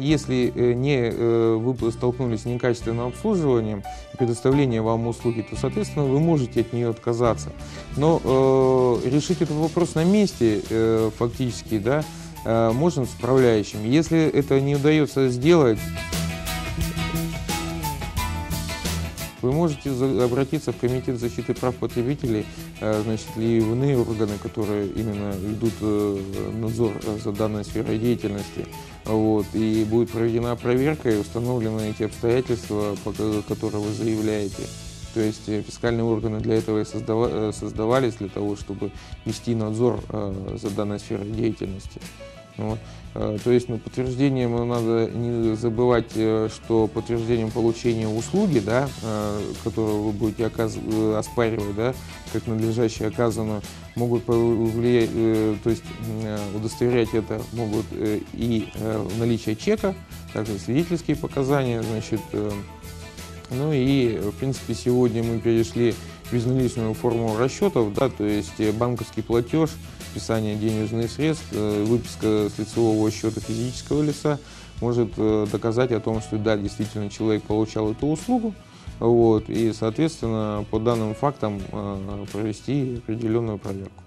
если не, вы столкнулись с некачественным обслуживанием, предоставлением вам услуги, то, соответственно, вы можете от нее отказаться. Но э, решить этот вопрос на месте э, фактически, да, э, можно с управляющим. Если это не удается сделать, Вы можете обратиться в Комитет защиты прав потребителей, э, значит, и иные органы, которые именно ведут э, надзор за данной сферой деятельности. Вот, и будет проведена проверка и установлены эти обстоятельства, которые вы заявляете. То есть э, фискальные органы для этого и создавались, для того, чтобы вести надзор за данной сферой деятельности. Вот. Э, то есть, ну, подтверждением надо не забывать, э, что подтверждением получения услуги, да, э, которую вы будете оказ... оспаривать, да, как надлежащее оказанную, могут повлиять, то есть удостоверять это могут и наличие чека, также свидетельские показания, значит, ну и, в принципе, сегодня мы перешли в безналичную форму расчетов, да, то есть банковский платеж, списание денежных средств, э, выписка с лицевого счета физического лица может э, доказать о том, что да, действительно человек получал эту услугу, вот, и, соответственно, по данным фактам э, провести определенную проверку.